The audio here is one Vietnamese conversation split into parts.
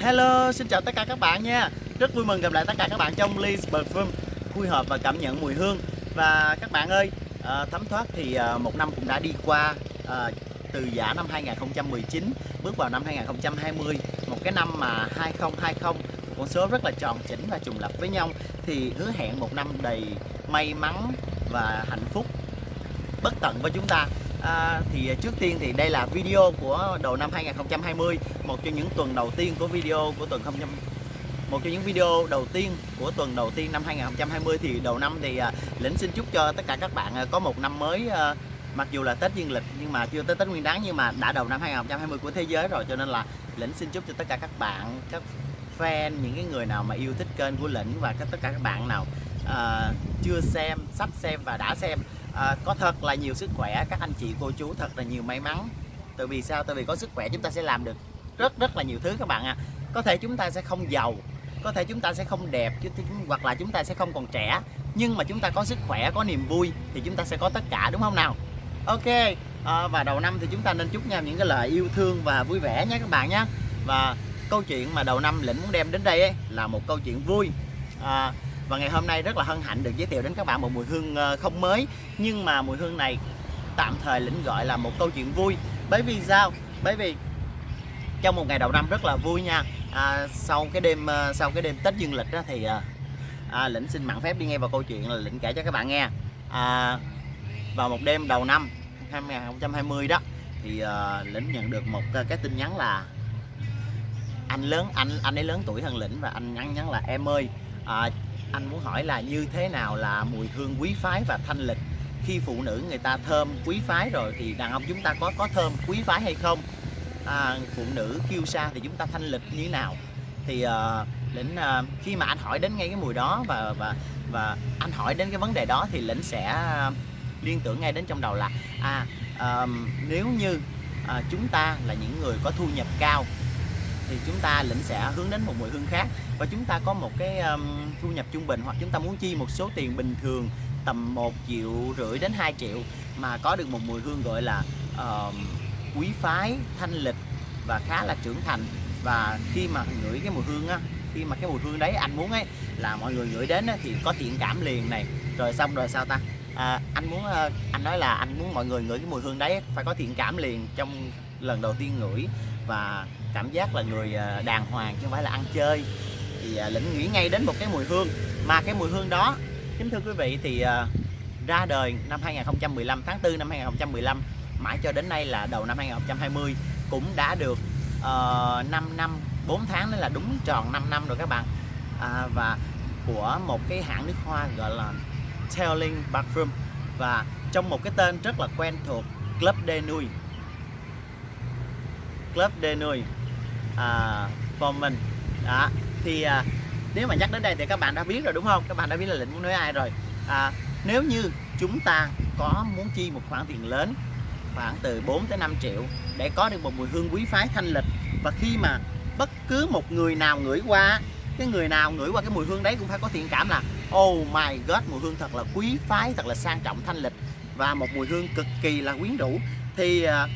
Hello, xin chào tất cả các bạn nha. Rất vui mừng gặp lại tất cả các bạn trong Lee's Perfume. Vui hợp và cảm nhận mùi hương. Và các bạn ơi, ờ, thấm thoát thì ờ, một năm cũng đã đi qua ờ, Từ giả năm 2019 bước vào năm 2020 Một cái năm mà 2020 con số rất là tròn chỉnh và trùng lập với nhau. Thì hứa hẹn một năm đầy may mắn và hạnh phúc bất tận với chúng ta à, thì trước tiên thì đây là video của đầu năm 2020 một trong những tuần đầu tiên của video của tuần 20 một trong những video đầu tiên của tuần đầu tiên năm 2020 thì đầu năm thì à, lĩnh xin chúc cho tất cả các bạn à, có một năm mới à, mặc dù là Tết dương lịch nhưng mà chưa tới Tết Nguyên Đán nhưng mà đã đầu năm 2020 của thế giới rồi cho nên là lĩnh xin chúc cho tất cả các bạn các fan những cái người nào mà yêu thích kênh của lĩnh và các tất cả các bạn nào à, chưa xem sắp xem và đã xem. À, có thật là nhiều sức khỏe các anh chị cô chú thật là nhiều may mắn. Tại vì sao? Tại vì có sức khỏe chúng ta sẽ làm được rất rất là nhiều thứ các bạn ạ. À. có thể chúng ta sẽ không giàu có thể chúng ta sẽ không đẹp chứ hoặc là chúng ta sẽ không còn trẻ. Nhưng mà chúng ta có sức khỏe có niềm vui thì chúng ta sẽ có tất cả đúng không nào? Ok à, và đầu năm thì chúng ta nên chúc nhau những cái lời yêu thương và vui vẻ nhé các bạn nhé. Và câu chuyện mà đầu năm lĩnh muốn đem đến đây ấy, là một câu chuyện vui. À, và ngày hôm nay rất là hân hạnh được giới thiệu đến các bạn một mùi hương ờ, không mới. Nhưng mà mùi hương này tạm thời lĩnh gọi là một câu chuyện vui. Bởi vì sao? Bởi vì trong một ngày đầu năm rất là vui nha. À, sau cái đêm ờ, sau cái đêm tết dương lịch đó thì ờ, à, lĩnh xin mặn phép đi nghe vào câu chuyện là lĩnh kể cho các bạn nghe. À, vào một đêm đầu năm 2020 đó thì à, lĩnh nhận được một cái tin nhắn là anh lớn anh anh ấy lớn tuổi hơn lĩnh và anh nhắn nhắn là em ơi à, anh muốn hỏi là như thế nào là mùi hương quý phái và thanh lịch? Khi phụ nữ người ta thơm quý phái rồi thì đàn ông chúng ta có có thơm quý phái hay không? À, phụ nữ kiêu sa thì chúng ta thanh lịch như thế nào? Thì uh, lĩnh uh, khi mà anh hỏi đến ngay cái mùi đó và và và anh hỏi đến cái vấn đề đó thì lĩnh sẽ uh, liên tưởng ngay đến trong đầu là à uh, nếu như uh, chúng ta là những người có thu nhập cao thì chúng ta lĩnh sẽ hướng đến một mùi hương khác và chúng ta có một cái um, thu nhập trung bình hoặc chúng ta muốn chi một số tiền bình thường tầm 1 triệu rưỡi đến 2 triệu mà có được một mùi hương gọi là uh, quý phái thanh lịch và khá là trưởng thành. Và khi mà ngửi cái mùi hương á khi mà cái mùi hương đấy anh muốn ấy là mọi người gửi đến thì có thiện cảm liền này. Rồi xong rồi sao ta? À, anh muốn anh nói là anh muốn mọi người ngửi cái mùi hương đấy phải có thiện cảm liền trong lần đầu tiên ngửi và cảm giác là người à, đàng hoàng chứ không phải là ăn chơi. Thì à, lĩnh nghĩ ngay đến một cái mùi hương. Mà cái mùi hương đó kính thưa quý vị thì à, ra đời năm 2015 tháng 4 năm 2015 mãi cho đến nay là đầu năm 2020 cũng đã được uh, 5 năm 4 tháng đó là đúng tròn 5 năm rồi các bạn. À, và của một cái hãng nước hoa gọi là Telling Parfum và trong một cái tên rất là quen thuộc Club de Nuit Club de Nuit à, for mình. Đó thì à, nếu mà nhắc đến đây thì các bạn đã biết rồi đúng không? Các bạn đã biết là lệnh muốn nói ai rồi. À, nếu như chúng ta có muốn chi một khoản tiền lớn khoảng từ 4 tới 5 triệu để có được một mùi hương quý phái thanh lịch và khi mà bất cứ một người nào ngửi qua cái người nào ngửi qua cái mùi hương đấy cũng phải có thiện cảm là oh my god mùi hương thật là quý phái thật là sang trọng thanh lịch và một mùi hương cực kỳ là quyến rũ. Thì à,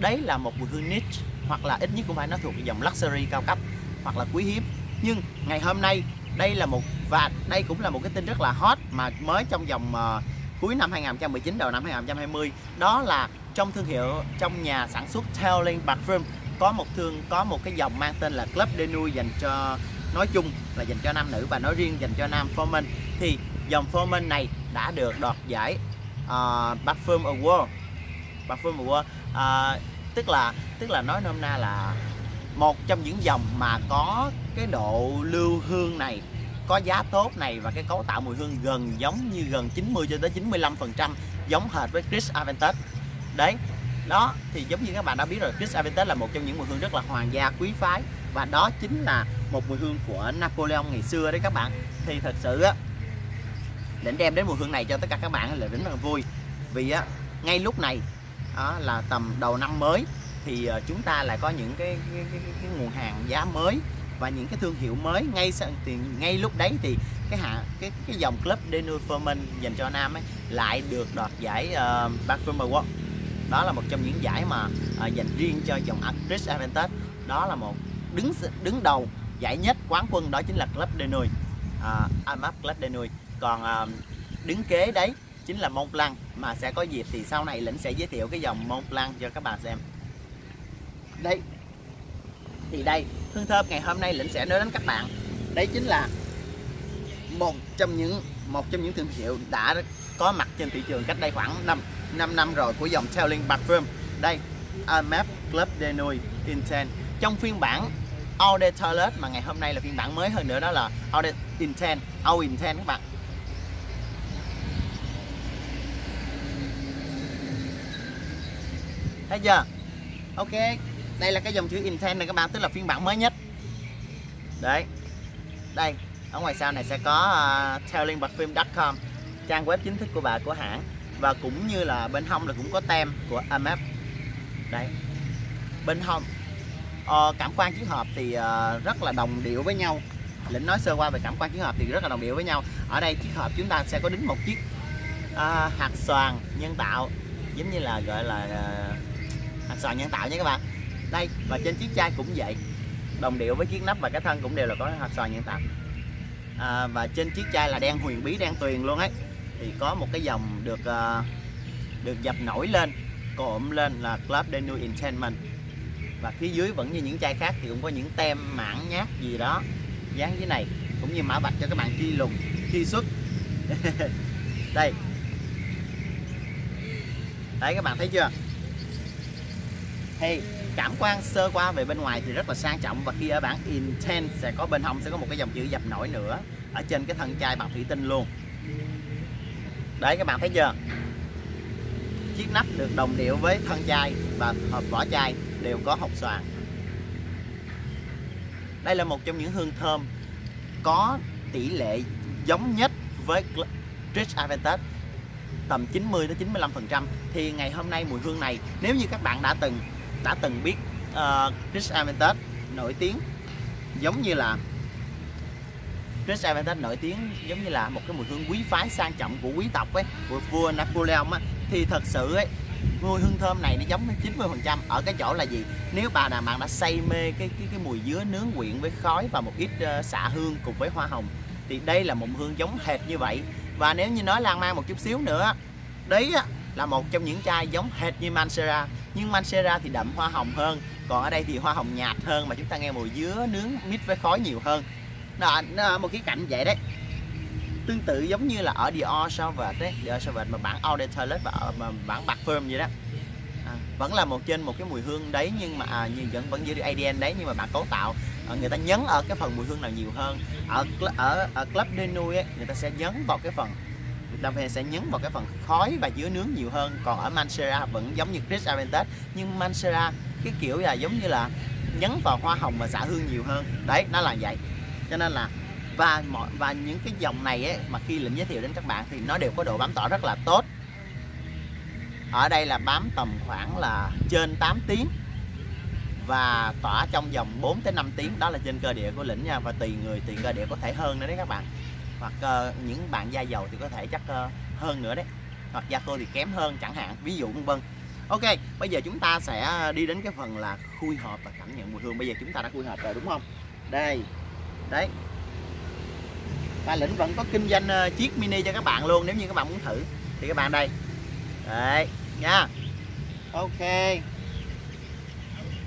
đấy là một mùi hương niche hoặc là ít nhất cũng phải nó thuộc dòng luxury cao cấp hoặc là quý hiếm. Nhưng ngày hôm nay đây là một và đây cũng là một cái tin rất là hot mà mới trong vòng uh, cuối năm 2019 đầu năm 2020 đó là trong thương hiệu trong nhà sản xuất Telling Parfum có một thương có một cái dòng mang tên là Club de Nuit dành cho nói chung là dành cho nam nữ và nói riêng dành cho nam Foreman. Thì dòng Foreman này đã được đoạt giải ờ, uh, Parfum Award. Parfum Award uh, tức là tức là nói nôm na là một trong những dòng mà có cái độ lưu hương này, có giá tốt này và cái cấu tạo mùi hương gần giống như gần 90 cho tới 95 phần trăm, giống hệt với Chris Aventus đấy, đó, thì giống như các bạn đã biết rồi, Chris Aventus là một trong những mùi hương rất là hoàng gia, quý phái và đó chính là một mùi hương của Napoleon ngày xưa đấy các bạn. Thì thật sự á để đem đến mùi hương này cho tất cả các bạn là rất là vui. Vì á, ngay lúc này đó là tầm đầu năm mới. Thì ờ, chúng ta lại có những cái cái, cái, cái, cái nguồn hàng giá mới và những cái thương hiệu mới ngay thì ngay lúc đấy thì cái hạ cái cái dòng club Denouferment dành cho nam ấy lại được đoạt giải uh, Parfum Award đó là một trong những giải mà uh, dành riêng cho dòng Chris Aventus. Đó là một đứng đứng đầu giải nhất quán quân đó chính là Club de uh, AMAP à, à, Club de còn uh, đứng kế đấy chính là Mont Blanc. Mà sẽ có dịp thì sau này lĩnh sẽ giới thiệu cái dòng Mont Blanc cho các bạn xem. Đây. Thì đây, hương thơm ngày hôm nay lĩnh sẽ nói đến các bạn. Đấy chính là một trong những, một trong những thương hiệu đã có mặt trên thị trường cách đây khoảng 5 5 năm rồi của dòng Telling Parfum. Đây AMF Club de Nuit Intense. Trong phiên bản Eau de Toilette mà ngày hôm nay là phiên bản mới hơn nữa đó là Eau de Intense. Eau Intense các bạn. Thấy chưa? Ok đây là cái dòng chữ intent này các bạn tức là phiên bản mới nhất. Đấy. Đây ở ngoài sau này sẽ có ờ, uh, tellingparfum.com trang web chính thức của bà của hãng. Và cũng như là bên hông là cũng có tem của AMF đấy. Bên hông uh, cảm quan chiến hợp thì uh, rất là đồng điệu với nhau. Lĩnh nói sơ qua về cảm quan chiến hợp thì rất là đồng điệu với nhau. Ở đây chiếc hộp chúng ta sẽ có đính một chiếc uh, hạt xoàn nhân tạo giống như là gọi là uh, hạt xoàn nhân tạo nha các bạn. Đây và trên chiếc chai cũng vậy. Đồng điệu với chiếc nắp và cái thân cũng đều là có hạt xoàn nhân tạo. À, và trên chiếc chai là đen huyền bí đen tuyền luôn ấy. Thì có một cái dòng được uh, được dập nổi lên cộm lên là Club de Entertainment. Và phía dưới vẫn như những chai khác thì cũng có những tem mảng nhát gì đó dán dưới này cũng như mã vạch cho các bạn chi lùng khi xuất. Đây. Đấy các bạn thấy chưa? Thì cảm quan sơ qua về bên ngoài thì rất là sang trọng và khi ở bản Intense sẽ có bên hông sẽ có một cái dòng chữ dập nổi nữa ở trên cái thân chai bằng thủy tinh luôn. Đấy, các bạn thấy chưa? Chiếc nắp được đồng điệu với thân chai và hộp vỏ chai đều có hộp xoàn. Đây là một trong những hương thơm có tỷ lệ giống nhất với Rich Aventus tầm 90 đến 95 phần trăm. Thì ngày hôm nay mùi hương này, nếu như các bạn đã từng đã từng biết uh, Chris Aventus nổi tiếng giống như là Chris Aventus nổi tiếng giống như là một cái mùi hương quý phái sang trọng của quý tộc ấy của vua Napoleon á. Thì thật sự ấy mùi hương thơm này nó giống đến 90 phần trăm ở cái chỗ là gì? Nếu bà nào bạn đã say mê cái cái cái mùi dứa nướng quyện với khói và một ít uh, xạ hương cùng với hoa hồng thì đây là một hương giống hệt như vậy. Và nếu như nói lan man một chút xíu nữa đấy á, là một trong những chai giống hệt như Mancera nhưng Mancera thì đậm hoa hồng hơn. Còn ở đây thì hoa hồng nhạt hơn mà chúng ta nghe mùi dứa nướng mix với khói nhiều hơn. Đó, nó một cái cạnh vậy đấy. Tương tự giống như là ở Dior Sauvage đấy. Dior Sauvage mà bản Eau de Toilette và ở, mà bản bạc firm vậy đó. À, vẫn là một trên một cái mùi hương đấy nhưng mà à, nhưng vẫn vẫn giữ được ADN đấy nhưng mà bản cấu tạo à, người ta nhấn ở cái phần mùi hương nào nhiều hơn. Ở ở, ở Club de Nuit ấy, người ta sẽ nhấn vào cái phần đồng ta sẽ nhấn vào cái phần khói và dứa nướng nhiều hơn. Còn ở Mancera vẫn giống như Chris Aventus nhưng Mancera cái kiểu là giống như là nhấn vào hoa hồng và xả hương nhiều hơn. Đấy nó là vậy. Cho nên là và mọi và những cái dòng này ấy, mà khi lĩnh giới thiệu đến các bạn thì nó đều có độ bám tỏa rất là tốt. Ở đây là bám tầm khoảng là trên 8 tiếng và tỏa trong vòng 4 tới 5 tiếng. Đó là trên cơ địa của lĩnh nha và tùy người tùy cơ địa có thể hơn nữa đấy các bạn hoặc uh, những bạn da dầu thì có thể chắc uh, hơn nữa đấy. Hoặc da khô thì kém hơn chẳng hạn ví dụ vân vân. Ok bây giờ chúng ta sẽ đi đến cái phần là khui hộp và cảm nhận mùi hương. Bây giờ chúng ta đã khui hộp rồi đúng không? Đây đấy. Và lĩnh vẫn có kinh doanh uh, chiếc mini cho các bạn luôn nếu như các bạn muốn thử. Thì các bạn đây. Đấy nha. Ok.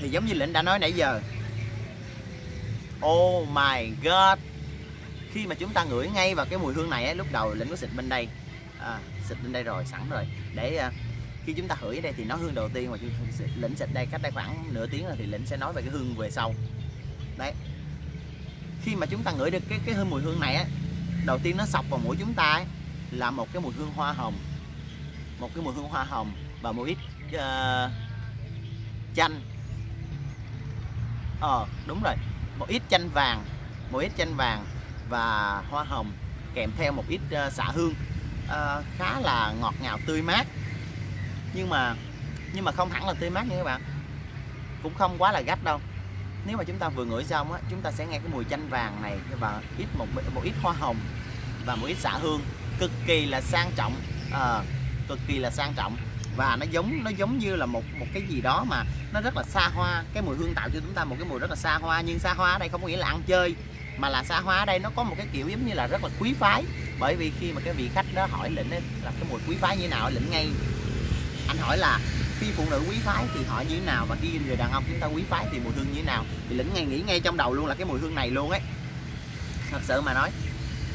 Thì giống như lĩnh đã nói nãy giờ. Oh my god khi mà chúng ta ngửi ngay vào cái mùi hương này ấy, lúc đầu lĩnh có xịt bên đây. À, xịt bên đây rồi sẵn rồi. Để à, khi chúng ta hửi ở đây thì nó hương đầu tiên mà lĩnh xịt đây cách đây khoảng nửa tiếng rồi thì lĩnh sẽ nói về cái hương về sau. Đấy. Khi mà chúng ta ngửi được cái cái hương mùi hương này á đầu tiên nó sọc vào mũi chúng ta ấy, là một cái mùi hương hoa hồng. Một cái mùi hương hoa hồng và một ít uh, chanh. Ờ đúng rồi. Một ít chanh vàng một ít chanh vàng và hoa hồng kèm theo một ít ờ, xạ hương à, khá là ngọt ngào tươi mát. Nhưng mà nhưng mà không hẳn là tươi mát nha các bạn. Cũng không quá là gắt đâu. Nếu mà chúng ta vừa ngửi xong á chúng ta sẽ nghe cái mùi chanh vàng này và ít một một ít hoa hồng và một ít xạ hương. Cực kỳ là sang trọng à, cực kỳ là sang trọng. Và nó giống nó giống như là một một cái gì đó mà nó rất là xa hoa. Cái mùi hương tạo cho chúng ta một cái mùi rất là xa hoa nhưng xa hoa ở đây không có nghĩa là ăn chơi mà là xa hoa ở đây nó có một cái kiểu giống như là rất là quý phái. Bởi vì khi mà cái vị khách đó hỏi lĩnh ấy, là cái mùi quý phái như nào lĩnh ngay. Anh hỏi là khi phụ nữ quý phái thì họ như thế nào? Và khi người đàn ông chúng ta quý phái thì mùi hương như thế nào? Thì lĩnh ngay nghĩ ngay trong đầu luôn là cái mùi hương này luôn ấy. Thật sự mà nói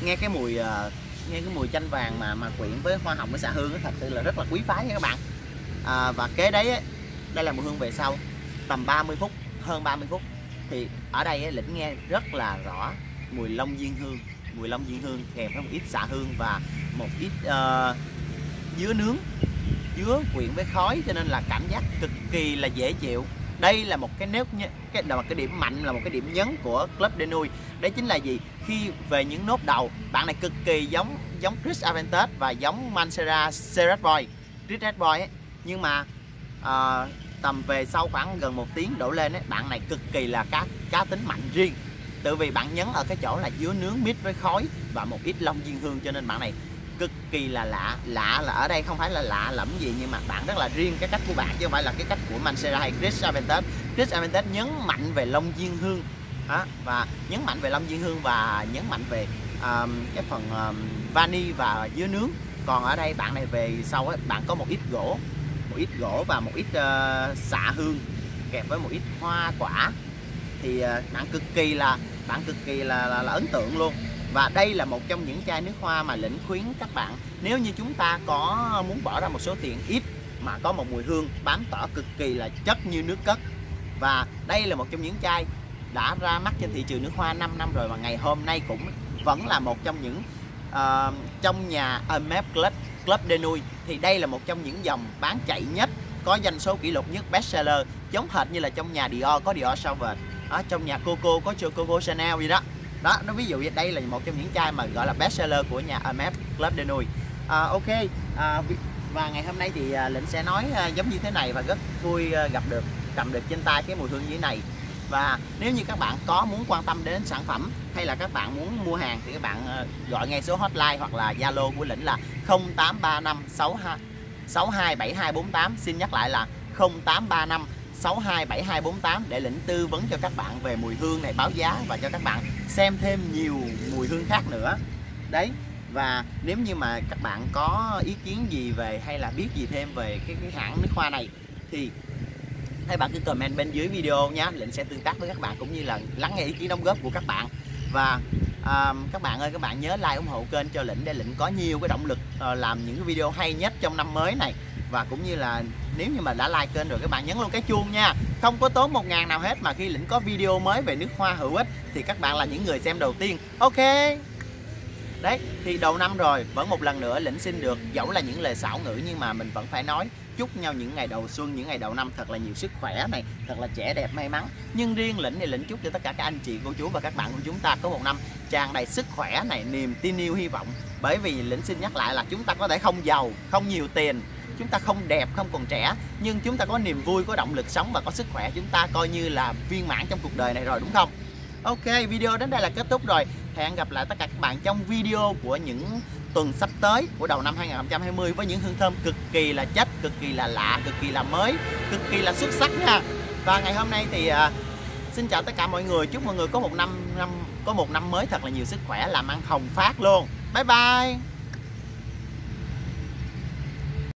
nghe cái mùi ờ, nghe cái mùi chanh vàng mà mà quyện với hoa hồng với xạ hương ấy, thật sự là rất là quý phái nha các bạn. À, và kế đấy ấy, đây là mùi hương về sau tầm 30 phút hơn 30 phút thì ở đây ấy, lĩnh nghe rất là rõ mùi lông diên hương. Mùi lông diên hương kèm với một ít xạ hương và một ít uh, dứa nướng dứa quyện với khói cho nên là cảm giác cực kỳ là dễ chịu. Đây là một cái nét cái là một cái điểm mạnh là một cái điểm nhấn của Club de nuôi. Đấy chính là gì? Khi về những nốt đầu bạn này cực kỳ giống giống Chris Aventus và giống Mancera Serat Boy. Chris Red Boy ấy. nhưng mà uh, tầm về sau khoảng gần một tiếng đổ lên ấy, bạn này cực kỳ là cá cá tính mạnh riêng. Tự vì bạn nhấn ở cái chỗ là dứa nướng mít với khói và một ít long diên hương cho nên bạn này cực kỳ là lạ lạ là ở đây không phải là lạ lẫm gì nhưng mà bạn rất là riêng cái cách của bạn chứ không phải là cái cách của Mancera hay Chris Aventus Chris Aventus nhấn mạnh về long diên hương đó, và nhấn mạnh về long diên hương và nhấn mạnh về um, cái phần um, vani và dứa nướng. Còn ở đây bạn này về sau ấy bạn có một ít gỗ ít gỗ và một ít uh, xạ hương kèm với một ít hoa quả. Thì uh, bạn cực kỳ là bạn cực kỳ là, là, là ấn tượng luôn. Và đây là một trong những chai nước hoa mà lĩnh khuyến các bạn. Nếu như chúng ta có muốn bỏ ra một số tiền ít mà có một mùi hương bám tỏa cực kỳ là chất như nước cất. Và đây là một trong những chai đã ra mắt trên thị trường nước hoa 5 năm rồi và ngày hôm nay cũng vẫn là một trong những uh, trong nhà Hermes Club. Club de Nui thì đây là một trong những dòng bán chạy nhất có doanh số kỷ lục nhất bestseller giống hệt như là trong nhà Dior có Dior Sauvage ở trong nhà Coco có Coco Chanel gì đó. Đó nó ví dụ như đây là một trong những chai mà gọi là bestseller của nhà Hermes Club de Nui. à, ok à, và ngày hôm nay thì à, lĩnh sẽ nói à, giống như thế này và rất vui à, gặp được cầm được trên tay cái mùi hương như thế này và nếu như các bạn có muốn quan tâm đến sản phẩm hay là các bạn muốn mua hàng thì các bạn ờ, gọi ngay số hotline hoặc là Zalo của lĩnh là 0835 62 627248 xin nhắc lại là 0835 627248 để lĩnh tư vấn cho các bạn về mùi hương này báo giá và cho các bạn xem thêm nhiều mùi hương khác nữa. Đấy và nếu như mà các bạn có ý kiến gì về hay là biết gì thêm về cái, cái hãng nước hoa này thì Thấy bạn cứ comment bên dưới video nhé lĩnh sẽ tương tác với các bạn cũng như là lắng nghe ý kiến đóng góp của các bạn. Và à, các bạn ơi các bạn nhớ like ủng hộ kênh cho lĩnh để lĩnh có nhiều cái động lực à, làm những cái video hay nhất trong năm mới này. Và cũng như là nếu như mà đã like kênh rồi các bạn nhấn luôn cái chuông nha. Không có tốn một ngàn nào hết mà khi lĩnh có video mới về nước hoa hữu ích thì các bạn là những người xem đầu tiên. Ok. Đấy thì đầu năm rồi vẫn một lần nữa lĩnh xin được dẫu là những lời xảo ngữ nhưng mà mình vẫn phải nói chúc nhau những ngày đầu xuân, những ngày đầu năm thật là nhiều sức khỏe này, thật là trẻ đẹp, may mắn. Nhưng riêng lĩnh thì lĩnh chúc cho tất cả các anh chị, cô chú và các bạn của chúng ta có một năm tràn đầy sức khỏe này, niềm tin yêu, hy vọng. Bởi vì lĩnh xin nhắc lại là chúng ta có thể không giàu, không nhiều tiền, chúng ta không đẹp, không còn trẻ, nhưng chúng ta có niềm vui, có động lực sống và có sức khỏe. Chúng ta coi như là viên mãn trong cuộc đời này rồi, đúng không? Ok video đến đây là kết thúc rồi. Hẹn gặp lại tất cả các bạn trong video của những tuần sắp tới của đầu năm 2020 với những hương thơm cực kỳ là chất cực kỳ là lạ cực kỳ là mới cực kỳ là xuất sắc nha. Và ngày hôm nay thì uh, xin chào tất cả mọi người. Chúc mọi người có một năm năm có một năm mới thật là nhiều sức khỏe làm ăn hồng phát luôn. Bye bye!